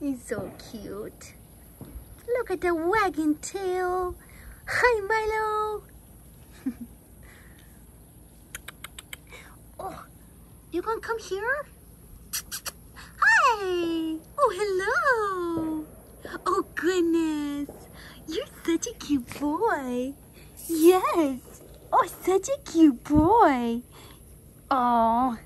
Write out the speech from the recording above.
He's so cute. Look at the wagging tail. Hi, Milo. oh, you gonna come here? Hi. Oh, hello. Oh, goodness. You're such a cute boy. Yes. Oh, such a cute boy. Oh,